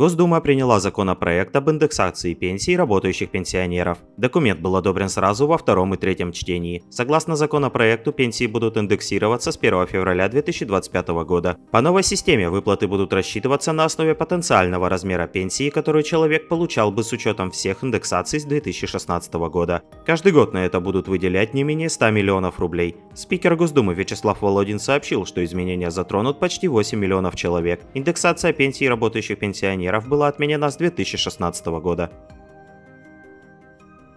Госдума приняла законопроект об индексации пенсий работающих пенсионеров. Документ был одобрен сразу во втором и третьем чтении. Согласно законопроекту, пенсии будут индексироваться с 1 февраля 2025 года. По новой системе выплаты будут рассчитываться на основе потенциального размера пенсии, которую человек получал бы с учетом всех индексаций с 2016 года. Каждый год на это будут выделять не менее 100 миллионов рублей. Спикер Госдумы Вячеслав Володин сообщил, что изменения затронут почти 8 миллионов человек. Индексация пенсий работающих пенсионеров была отменена с 2016 года.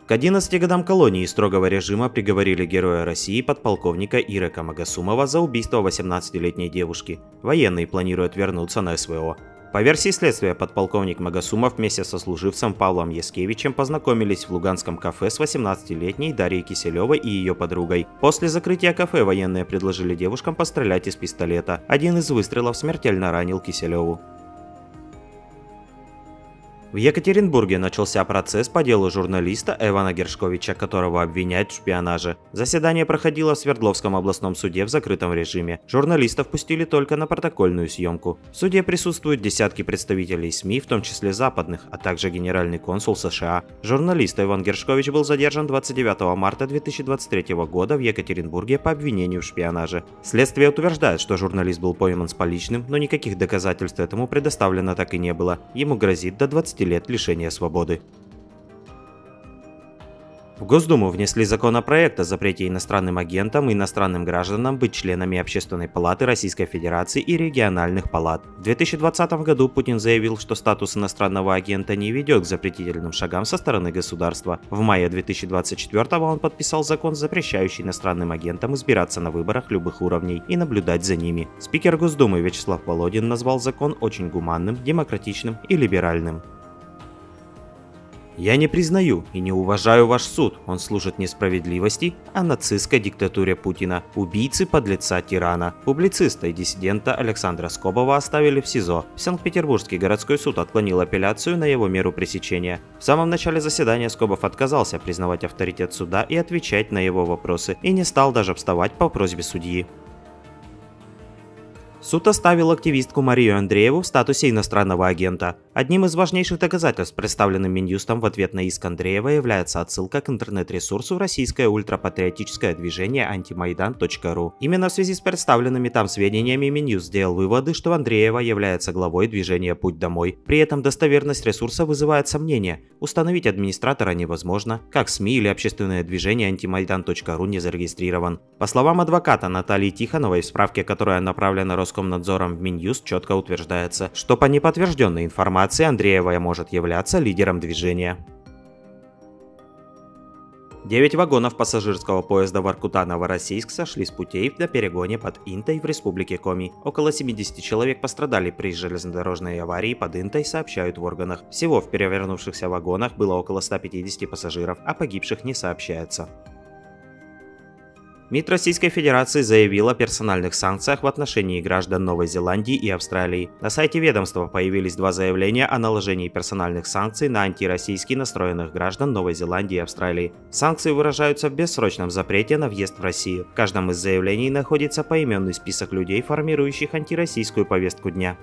К 11 годам колонии строгого режима приговорили героя России подполковника Ирека Магасумова за убийство 18-летней девушки. Военные планируют вернуться на СВО. По версии следствия, подполковник Магасумов вместе со служивцем Павлом Яскевичем познакомились в Луганском кафе с 18-летней Дарьей Киселевой и ее подругой. После закрытия кафе военные предложили девушкам пострелять из пистолета. Один из выстрелов смертельно ранил Киселеву. В Екатеринбурге начался процесс по делу журналиста Эвана Гершковича, которого обвиняют в шпионаже. Заседание проходило в Свердловском областном суде в закрытом режиме. Журналистов пустили только на протокольную съемку. В суде присутствуют десятки представителей СМИ, в том числе западных, а также генеральный консул США. Журналист Иван Гершкович был задержан 29 марта 2023 года в Екатеринбурге по обвинению в шпионаже. Следствие утверждает, что журналист был пойман с поличным, но никаких доказательств этому предоставлено так и не было. Ему грозит до 20 лет лишения свободы. В Госдуму внесли законопроект о запрете иностранным агентам и иностранным гражданам быть членами Общественной палаты Российской Федерации и региональных палат. В 2020 году Путин заявил, что статус иностранного агента не ведет к запретительным шагам со стороны государства. В мае 2024 он подписал закон, запрещающий иностранным агентам избираться на выборах любых уровней и наблюдать за ними. Спикер Госдумы Вячеслав Володин назвал закон очень гуманным, демократичным и либеральным. Я не признаю и не уважаю ваш суд. Он служит не справедливости, а нацистской диктатуре Путина. Убийцы подлеца тирана. Публициста и диссидента Александра Скобова оставили в СИЗО. Санкт-Петербургский городской суд отклонил апелляцию на его меру пресечения. В самом начале заседания Скобов отказался признавать авторитет суда и отвечать на его вопросы, и не стал даже вставать по просьбе судьи. Суд оставил активистку Марию Андрееву в статусе иностранного агента. Одним из важнейших доказательств, представленным Минюстом в ответ на иск Андреева, является отсылка к интернет-ресурсу российское ультрапатриотическое движение антимайдан.ру. Именно в связи с представленными там сведениями Минюст сделал выводы, что Андреева является главой движения «Путь домой». При этом достоверность ресурса вызывает сомнения. Установить администратора невозможно, как СМИ или общественное движение антимайдан.ру не зарегистрирован. По словам адвоката Натальи Тихоновой, в справке, которая направлена Рос Роскомнадзором в Минюст четко утверждается, что по неподтвержденной информации Андреева может являться лидером движения. Девять вагонов пассажирского поезда Воркута-Новороссийск сошли с путей на перегоне под Интой в республике Коми. Около 70 человек пострадали при железнодорожной аварии под Интой, сообщают в органах. Всего в перевернувшихся вагонах было около 150 пассажиров, а погибших не сообщается. МИД Российской Федерации заявил о персональных санкциях в отношении граждан Новой Зеландии и Австралии. На сайте ведомства появились два заявления о наложении персональных санкций на антироссийски настроенных граждан Новой Зеландии и Австралии. Санкции выражаются в бессрочном запрете на въезд в Россию. В каждом из заявлений находится поименный список людей, формирующих антироссийскую повестку дня.